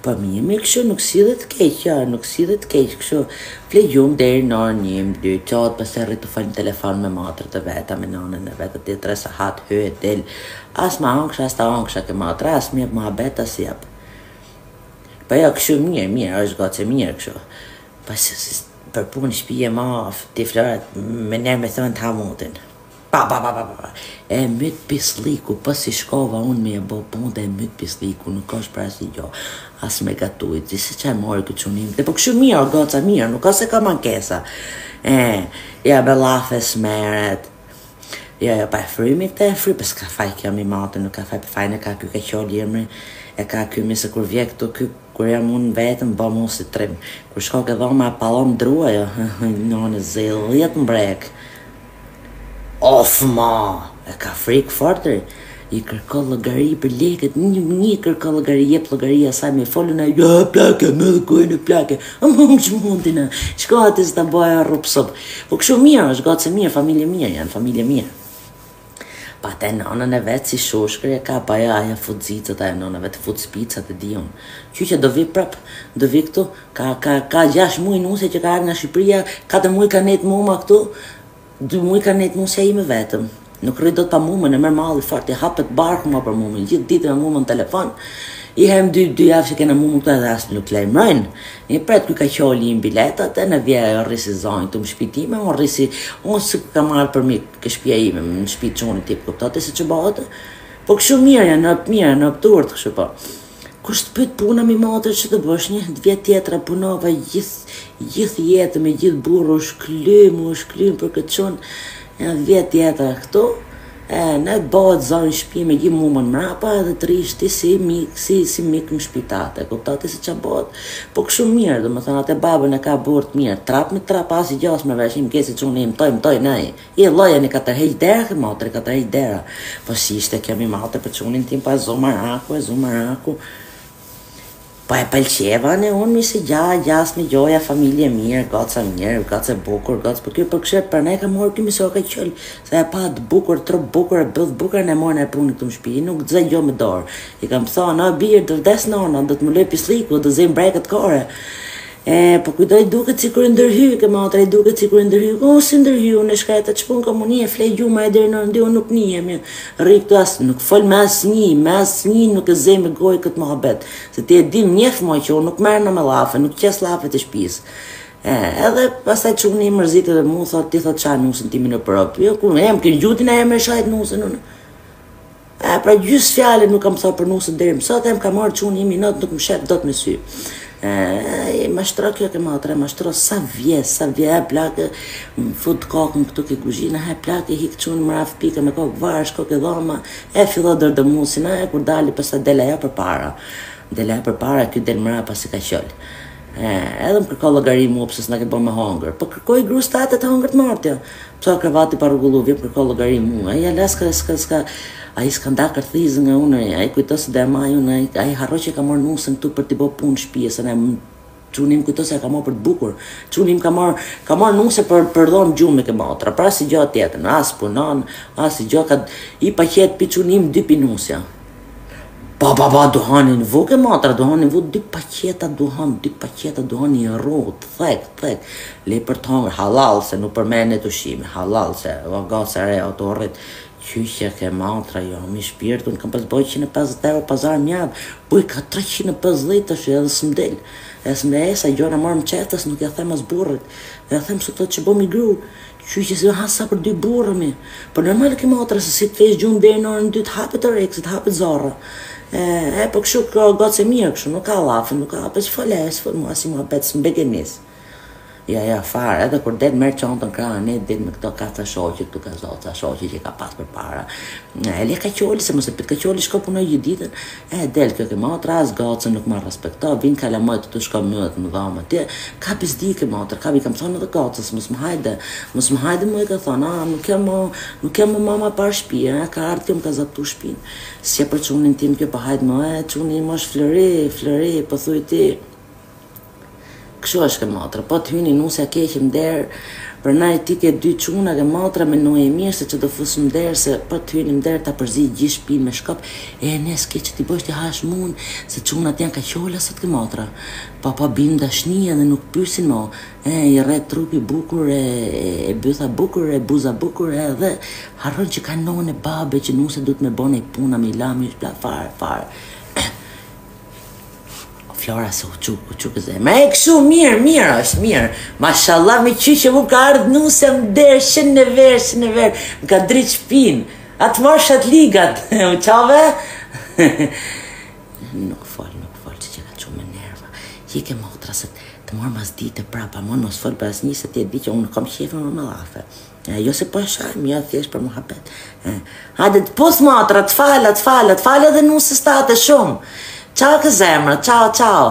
Po mirë, mirë kështu nuk sillet keq, jo, nuk sillet keq kështu. Fle gjumë deri në orën 1, 2, çohet, pastaj rri të fol në telefon me matrat e veta, me nënën e vet, aty 3 sahat hyn e del. As ma ongsh, as ta ongsh atë matra, as më jep muhabet, as i jep. Po jo, kështu mirë, mirë, është gocë mirë kështu. Po si, si për punë shtëpie ma, ti flaret me ne me thënë të hamutin. Pa pa pa pa pa pa. E myt pislliku po si shkova unë me e bo punë dhe e myt pislliku nuk është për asnjë gjo. As me gatu s'di se ç'e mori këtë çunin. Dhe po kështu mirë o goca mirë, nuk o se ka mangësa. E, ja be llafe smeret. Ja ja pa e frymi këtë e fry, po s'ka faj kjo mi motër, nuk ka faj po fajin, ka ky ka kjo lirëmri, e ka ky mi se kur vje këtu, ky kur jam unë vetëm, bohet si trim. Kur shko ke dhoma, palom drua jo, në në zilë, jetë mbrekë. Of ma, e ka frikë fort re. I kërko llogari për lekët, një nga një i kërko llogari, jep llogari asaj me fol ai, ja plake, mbylle gojën plake. Aman ç'na mundi. Shko aty s'ta bëj rrup sup. Po kështu mirë, është gocë mirë, familje mirë, janë familje mirë. Po atë nënën e vet si shushkë e ka, pa ja ajo fut spicat, ajo nëna vet fut spicat e diun. Qyqe do vi prap, do vi këtu, Ka ka ka gjashtë muaj nuse që ka ardhur nga Shqipëria, katër muaj ka nejt muma këtu, dy muaj ka nejt nusja ime vetëm. Nuk rri dot pa mumën, e merr malli fort, i hapet barku më për mumën, gjithë ditën me mumën në telefon. U bënë dy dy javë që kena mumën këtu edhe as nuk lajmërojnë. Ne pret ky ka qoli në biletat e na vjen ajo rri si zonjë te shtëpia ime, unë rri si unë sikur më ka marrë për mik ke shtëpia ime, në shtëpi të çunit, e kupton ti se ç'bëhet. Po kështu mirë janë, në mirë, në turtë kështu po. Kush të pyt puna mi motrë që të bosh njëzet vjet tjetra punova gjithë gjithë jetën me gjithë burrë u shklymë u shklymë për këtë çun të vijë tjetra këtu e të bëhet zonjë shpi me gjithë mumën mrapa edhe të rish ti si mik si si mik në shpi tate kupto ti se ça bëhet po kështu mirë domethënë atë babën e ka burrë të mirë trap me trap as i gjasë me vesh im si çuni im toj më toj nej I llojeni ka tërheq dera ke motra e ka tërheq dera po si ishte kjo mi motër për çunin tim pa zumaraku e zumaraku po e pëlqeva ne un mi se gja gjas me gjoja familje mirë goca mirë goc e bukur goc po ky po kshe për ne ka marr ky mi se o ka qël se e pa të bukur trup bukur e bythë bukur ne mor po në punë këtu në shtëpi nuk të zë gjo me dorë i kam thënë o bir do vdes nona do të më lë pislliku do më zënë brekët kore E, po kujt i duket sikur ndërhyj ke motra i duket sikur ndërhyj unë s'i ndërhyj unë s'shkoj atë ç'punë kam unë le të flejë gjumë ajo deri në orën dy unë nuk ndihem mirë rri këtu as nuk fol me asnji me asnji nuk e zej me gojë këtë muhabet se ti e di m'njeh mu që unë nuk merrem me llafe nuk qes llafe të shpisë e edhe pastaj çuni u mërzit dhe mu thot ti shan nusën time mrapa jo ku m'ke gjet ti me shajt nusën unë E pra gjys fjalë nuk kam thënë për nusën deri më sot, ja m'ka marr çun një minut nuk më shef dot në sy. E mashtro kjo ke motra, mashtro sa vje, sa vje e plakë, më fut kokën këtu ke kuzhina, e plakë hik çun më raft pika me kokë varsh, kokë dhoma, e fillo dor të musin, e kur dalin psaj del ajo përpara. Del ajo përpara ky del mrapa si kaqol. E edhe më kërko llogari mua pse s'na ke bo me hongër. Po kërkoji grus tate të hongërt mortja. Psaj krevati pa rregullu vjen më kërko llogari mu ai hala s'ka s'ka s'ka ai s'ka nda kërthizë nga unë ai ai kujto se do ja maj unë ai ai harro që e ka marr nusën këtu për t'i bo punë shpie se na çuni im kujto se e ka marr për të bukur çuni im ka marr ka marr nuse për për dhom gjumi ke motra për asi gjo tjetër as punon asi gjo ni paqet pi çuni im dy pi nusja Ba ba ba duhanin vu ke motra duhanin vu dy paketa duhan dy paketa duhan i rrot thek thek le për të hangër hallall se nuk përmenet ushqimi hallall se o goc e re o të rrit qyqja ke motra jo mi shpirt unë kam pas bo 150 euro pazar m'jav boj ka 350 është edhe s'më del e s'më del e sa gjona marr mçeftas nuk ja them as burrit dhe ja them së të që bom i gru Kështu që s'do ha sa për dy burrë mi. Po normal ke motra se si të flesh gjumë deri në orën dy të hapet oreksi, të hapet zorra. E, e po kështu kjo gocë e mirë kështu, nuk ka llafe, nuk ka po s'fole, s'fol mua si muhabet, s'm'begenis. Jo, jo, fare, edhe kur del merr çantën krahë, ene del me këto ka ca shoqe, këtu ka zo ca shoqe që ka pas përpara. E le kaqoli, se mos e pyt kaqoli, shko puno gjithë ditën, E del kjo ke motra as gocën nuk ma respekto vin kalamajt të shkon mëdha të mëdha me ty ka pizdi ke motër ka i kam thon edhe gocës mos më hajde mos më hajde mo i kam thon a nuk jam mo nuk jam mo mama pa shpi a ka ardh kjo më ka zaptu shpin s'je për çunin tim kjo po hajt mo e çuni im është flori flori po thuj ti Kështu është ke motra, po të hyni nusja keqe m'der, pranaj ti ke dy çuna ke motra menoje mirë se kë do fus m'der se po të hyni m'der ta përzi gjith shpin me shkop, ene s'ke çë t'i bësh ti hash mun se çunat jan kaqola sot ke motra, papa bin n'dashni edhe nuk pysin mo, e i rre trupi bukur e e bytha bukur e buza bukur edhe harron që ka non e babe që nuse duhet me bo nej pun me i la me i shpla fare fare Flora se u çu, u çu ke zemra. E kështu mirë, mirë është, mirë. Mashallah me qyqe mu ka ardhë nuse më derë, shënd e verë, shënd e verë. Më ka ndrit shpinë. A të marsha të ligat. U çove? nuk fol, nuk fol, qyqe ka çu me nerva. Që i ke motra se të marr mas dite prapa, mos fol për asnjë se ti e di që unë kam qefën më me llafe. E, jo se po e shajmë, jo, thjesht për muhabet. E, hajde, të puth motra, të fala, të fala, të fala dhe nuses tate shumë. Ciao ke zemra, ciao, ciao.